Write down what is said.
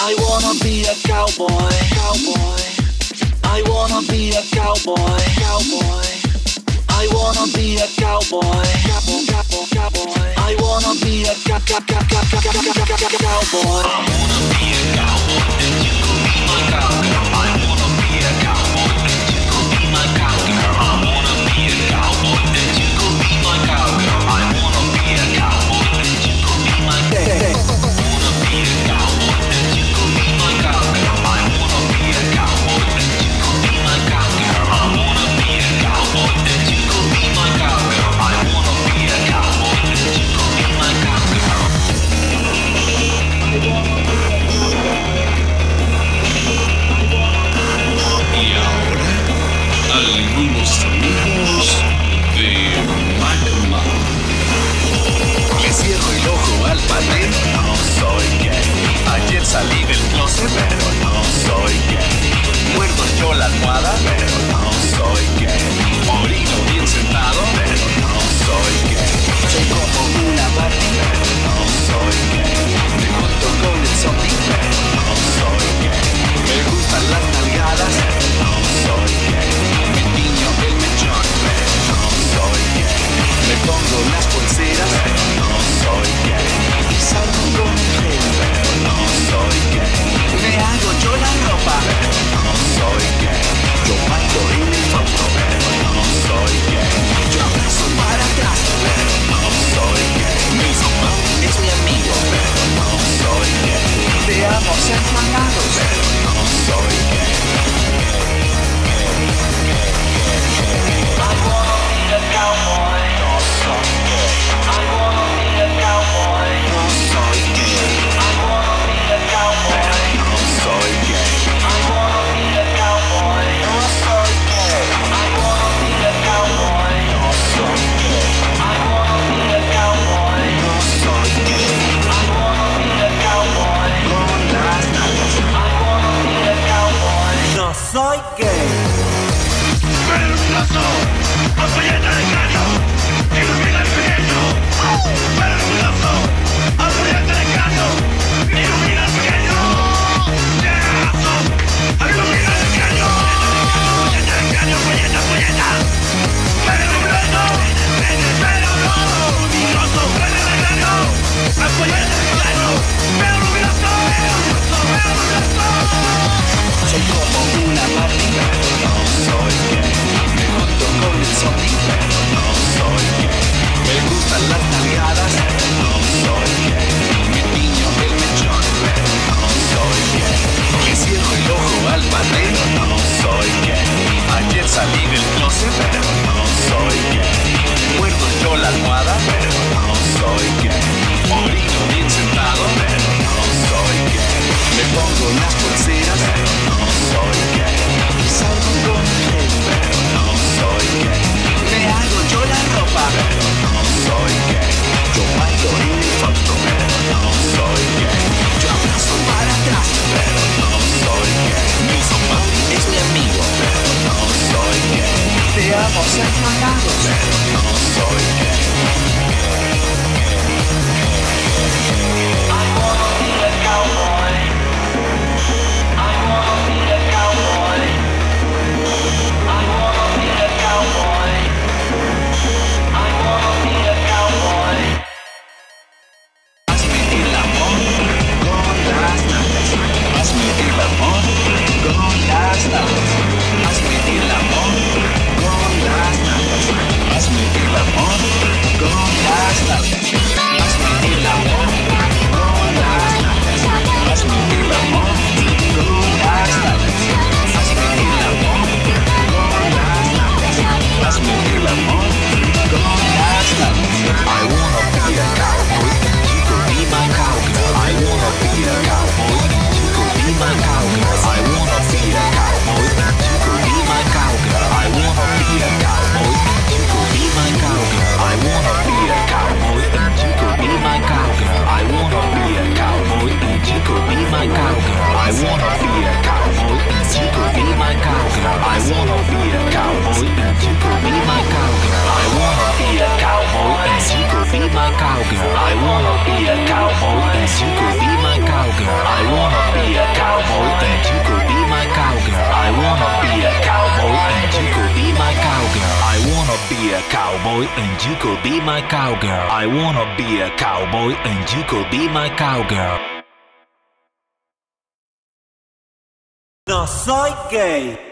I wanna be a cowboy, cowboy. I wanna be a cowboy, cowboy. I wanna be a cowboy, cowboy, cowboy. I wanna be a cowboy. Algunos amigos de Magma. Le cierro el ojo al padre. No soy gay. Ayer salí del closet, pero no soy gay. Muerdo yo la almohada, pero no soy gay. Orino bien sentado, pero no soy gay. be a cowboy and you could be my cowgirl. I wanna be a cowboy and you could be my cowgirl. I wanna be a cowboy and you could be my cowgirl. I wanna be a cowboy and you could be my cowgirl. I wanna be a cowboy and you could be my cowgirl. I wanna be a cowboy and you could be my cowgirl. I wanna be a cowboy and you could be my cowgirl. No soy gay.